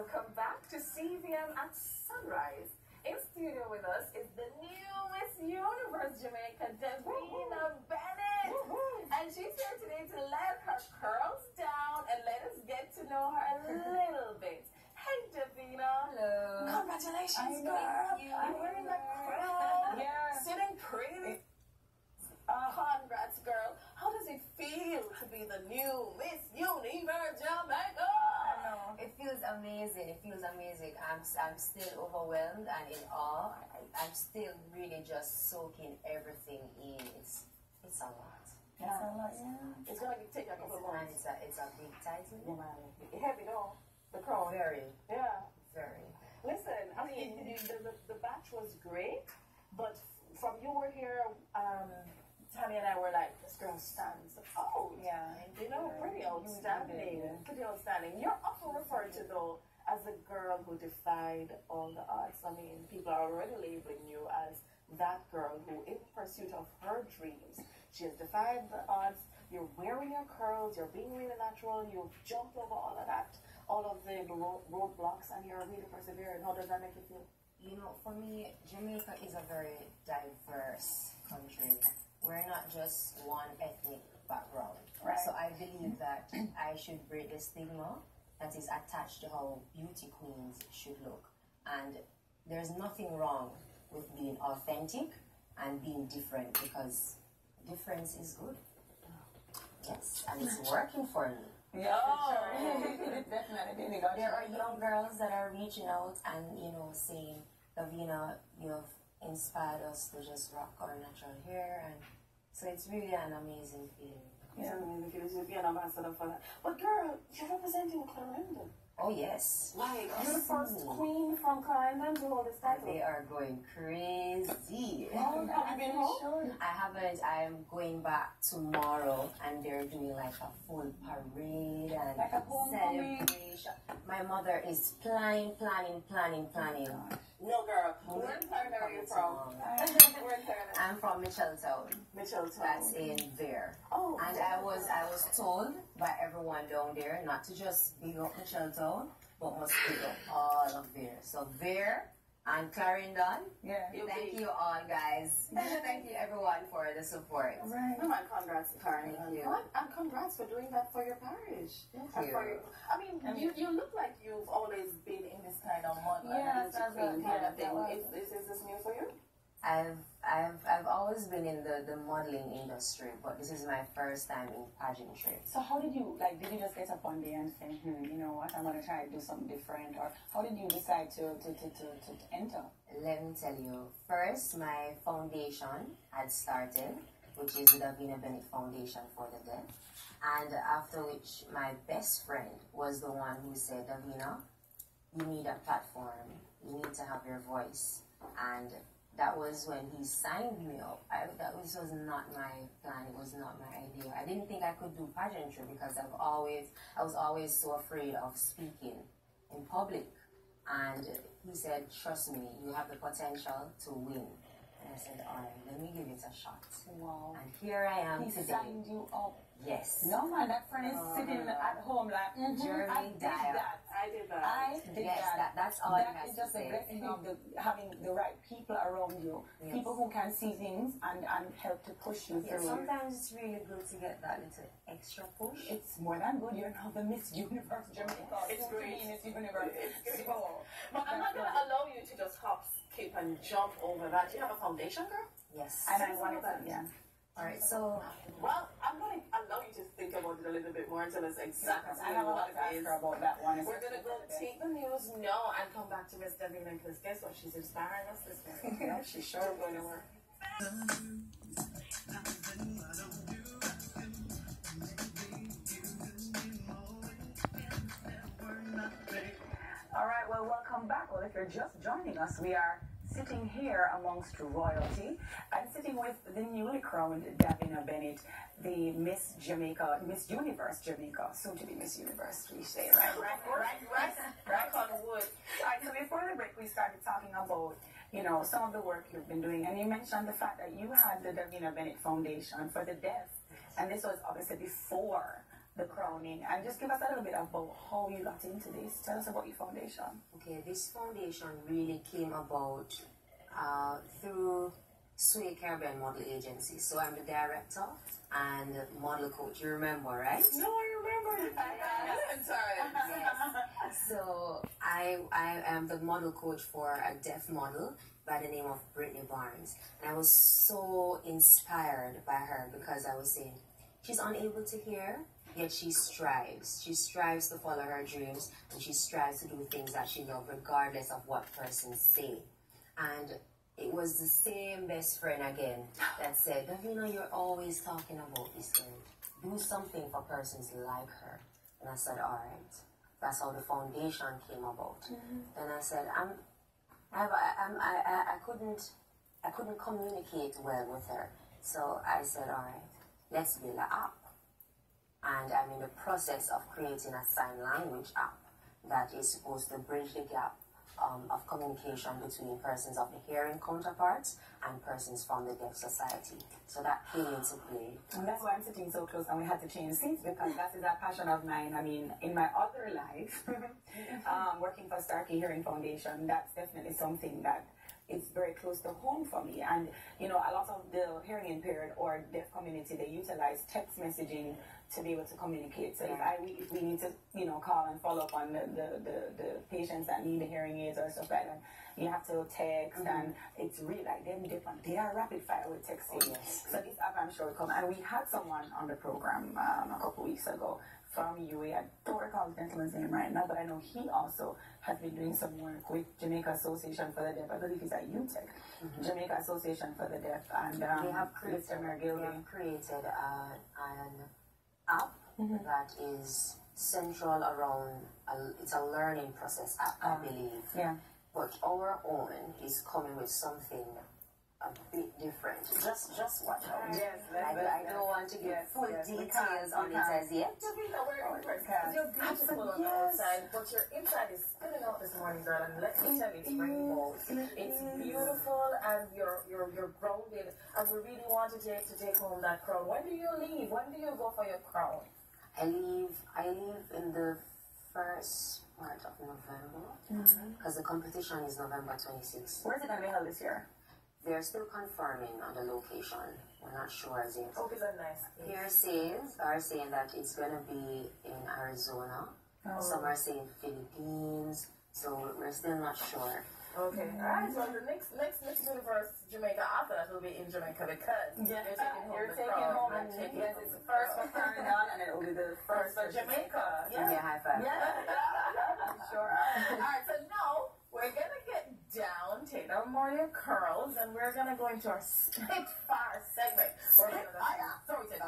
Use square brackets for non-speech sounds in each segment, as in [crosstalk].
Welcome back to CVM at Sunrise. In studio with us is the new Miss Universe Jamaica, Davina Bennett. And she's here today to let her curls down and let us get to know her a little bit. Hey, Davina. Hello. Congratulations, I girl. know. You're wearing a crown. [laughs] Yeah. Sitting pretty. Uh, congrats, girl. How does it feel to be the new Miss Universe Jamaica? I know. It feels amazing. It feels amazing. I'm, I'm still overwhelmed and in awe. I, I'm still really just soaking everything in. It's it's a lot. It's a lot, yeah. It's gonna take a It's, couple of and months. it's a it's a big title. Heavy though. The crown. Very, Yeah. very. Listen, I mean, the, the, the batch was great, but from you were here, um, Tammy and I were like, this girl stands out. Yeah. Pretty outstanding. Pretty outstanding. You're often referred to, though, as the girl who defied all the odds. I mean, people are already labeling you as that girl who, in pursuit of her dreams, she has defied the odds. You're wearing your curls, you're being really natural, you've jumped over all of that, all of the road, roadblocks, and you're really persevering. How does that make you feel? You know, for me, Jamaica is a very diverse country. We're not just one ethnic background. Right. So I believe mm-hmm. that I should break the stigma that is attached to how beauty queens should look. And there's nothing wrong with being authentic and being different because difference is good. Yes, and it's working for me. Yeah, for [laughs] oh, sure. [laughs] Definitely. There are young girls that are reaching out and, you know, saying, Davina, you have inspired us to just rock our natural hair. And so it's really an amazing feeling. Yeah. If you should be an ambassador for that. But girl, you're representing Clarendon. Oh, yes. Like, you're the first queen from Clarendon to hold this title. They are going crazy. Oh, [laughs] have you been home? I haven't. I am going back tomorrow, and they're doing like a full parade and Like a homecoming? celebration. My mother is planning, planning, planning, oh planning. No, girl. Where in Clarendon are you from? [laughs] Where in Clarendon? I'm from Mitchelltown. Mitchelltown. That's in there. Oh, And I was I was told by everyone down there not to just big up Mitchelltown, but must big up all of there. So there and Clarendon. Yeah. Thank you all guys. [laughs] Thank you everyone for the support. Right. Oh, no, and congrats, Karen. Thank you. And, and congrats for doing that for your parish. Thank And you. for your, I mean, I mean- you, you look like you've always been in kind of thing. Is, is, is this new for you? I've I've I've always been in the, the modeling industry, but this is my first time in pageantry. So how did you like? Did you just get up one day and say, hmm, you know what, I'm gonna try to do something different, or how did you decide to to to to, to enter? Let me tell you, first my foundation had started, which is the Davina Bennett Foundation for the Deaf. And after which my best friend was the one who said, Davina, you need a platform. You need to have your voice. And that was when he signed me up. I, that was, was not my plan. It was not my idea. I didn't think I could do pageantry because I've always, I was always so afraid of speaking in public. And he said, trust me, you have the potential to win. And I said, all right, let me give it a shot. Wow. And here I am He today. signed you up. Yes. No man, that friend is sitting at home like, mm Jeremy I did Dyer. that. I did that. I did Yes, that. that, that's all you That guys is just to a say. blessing of the, having the right people around you, Yes. people who can see things and, and help to push you Yeah, through. sometimes it's really good to get that little extra push. It's more than good. You're now the Miss Universe Jamaica. It's Soon great. be Miss Universe. It's. So, But I'm not going to allow you to just hop, skip, and jump over that. You have a foundation, girl? Yes. and I wanted to, yeah. All right. So Well, I'm going to allow you to think about it a little bit more until it's exactly I have a lot what to ask it is. her about that one. We're gonna go take the news now and come back to Miss Davina because guess what? She's inspiring us this morning. [laughs] Yeah, she sure going to work. All right, well, welcome back. Well, if you're just joining us, we are sitting here amongst royalty and sitting with the newly crowned Davina Bennett, the Miss Jamaica, Miss Universe Jamaica, soon to be Miss Universe, we say, right? Right, right, right, right. On wood. All right, so before the break, we started talking about, you know, some of the work you've been doing, and you mentioned the fact that you had the Davina Bennett Foundation for the Deaf, and this was obviously before the crowning and just give us a little bit about how you got into this. Tell us about your foundation. Okay, this foundation really came about uh, through Sway Caribbean Model Agency. So I'm the director and model coach. You remember, right? No, I remember. I'm [laughs] sorry. Yes. [laughs] So I I am the model coach for a deaf model by the name of Brittany Barnes. And I was so inspired by her because I was saying she's unable to hear, yet she strives. She strives to follow her dreams and she strives to do things that she loves regardless of what persons say. And it was the same best friend again that said, Davina, you're always talking about this thing. Do something for persons like her. And I said, all right. That's how the foundation came about. Mm-hmm. And I said, I'm, I, I'm, I, I, I couldn't, I couldn't communicate well with her. So I said, all right, let's build an app. The process of creating a sign language app that is supposed to bridge the gap um, of communication between persons of the hearing counterparts and persons from the deaf society. So that came into play. And that's why I'm sitting so close and we had to change seats because that is a passion of mine. I mean, in my other life, [laughs] um, working for Starkey Hearing Foundation, that's definitely something that is very close to home for me. And, you know, a lot of the hearing impaired or deaf community, they utilize text messaging to be able to communicate. So if I we, if we need to, you know, call and follow up on the, the, the, the patients that need the hearing aids or stuff like that, you have to text and it's really like them different. They are rapid fire with texting. Oh, yes. So this app I'm sure will come. And we had someone on the program um, a couple weeks ago from UA. I don't recall the gentleman's name right now, but I know he also has been doing some work with Jamaica Association for the Deaf. I believe he's at UTech, Jamaica Association for the Deaf, and um, We have created, Mergilby. have created uh, an app that is central around, a, it's a learning process app, I believe. Yeah. But our own is coming with something a bit different. Just just watch out. Yes, I, let's- I don't want to give yes, full yes, we details on it as yet. Davina, we're impressed. Okay. You're uh, beautiful on the outside, but your inside is spilling out this morning, girl. And let me tell you, it's rainbows. It's beautiful, and you're you're you're grounded. And we really want to, to take home that crown. When do you leave? When do you go for your crown? I leave I leave in the first part of November mm-hmm. because the competition is November 26th. Where's it going to be held this year? They're still confirming on the location. We're not sure as yet. Hope is a nice. Hearsays are saying that it's going to be in Arizona. Oh. Some are saying Philippines. So we're still not sure. Okay. All right. So the next next next universe Jamaica after that will be in Jamaica because Yeah. you're taking home You're the taking crown. home You're and taking yes, home it's the the first crown. for Carnival and it will be the [laughs] First first for Jamaica. Give me a Yeah. high five. Yeah. [laughs] Sure. All right, so now we're gonna get down, take down more your curls, and we're gonna go into our Spitfire segment. We're gonna throw it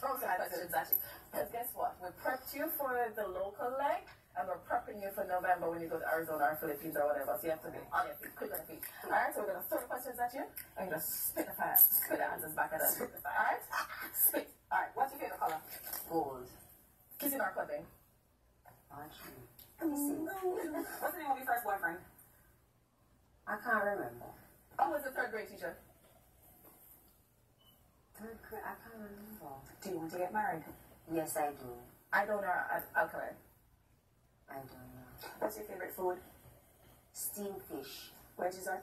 throw questions at you. Because guess what? We prepped you for the local leg, and we're prepping you for November when you go to Arizona or Philippines or whatever. So you have to be on your feet, quick on your feet. All right, so we're gonna throw the questions at you. I'm gonna spit the fire, spit the answers back at us. Spit the fire. All right, spit. All right, what's your favorite color? Gold. Kissing or clubbing? Archery. What's the name of your first boyfriend? I can't remember. Who was the third grade teacher? Third grade, I can't remember. Do you want to get married? Yes, I do. I don't know. Alkaline. I don't know. What's your favorite food? Steamed fish. Wedges or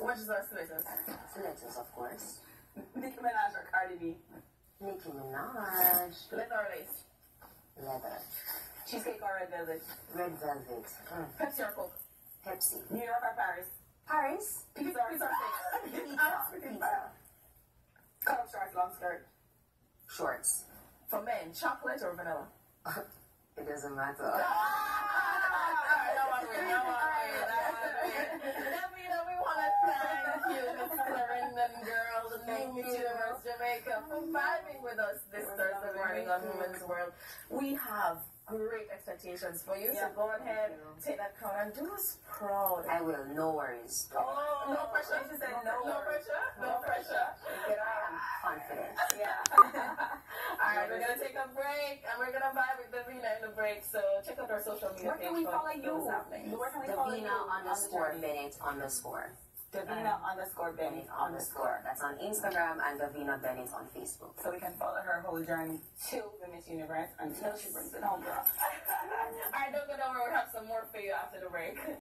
Wedges or stilettos? Lettuce, of course. Nicki Minaj or Cardi B? Nicki Minaj. Leather or lace? Leather. Cheesecake or red velvet? Red velvet. Mm. Pepsi or Coke? Pepsi. New York or Paris? Paris. [laughs] Pizza pizza? Pizza. Pizza. Cut up shorts, long skirt. Shorts. For men, chocolate or vanilla? [laughs] It doesn't matter. Davina, we want to thank you, Miss Clarendon Girl, the Universe Jamaica, for vibing with us this Thursday on Women's World. We have great expectations for you, so go ahead, take that crown and do us proud. I will. No worries. Oh, no pressure. She said no, no pressure. No pressure. I am confident. Yeah. [laughs] [laughs] All right, we're gonna take a break and we're gonna vibe with Davina in the break. So check out our social media Where page can we follow you? Where can we follow you? Davina on the underscore? Bennett underscore. Davina um, underscore Bennett underscore. That's on Instagram and Davina Bennett on Facebook. So we can follow her whole journey to the Miss Universe until she brings it home, girl. [laughs] All right, don't go nowhere. We'll have some more for you after the break.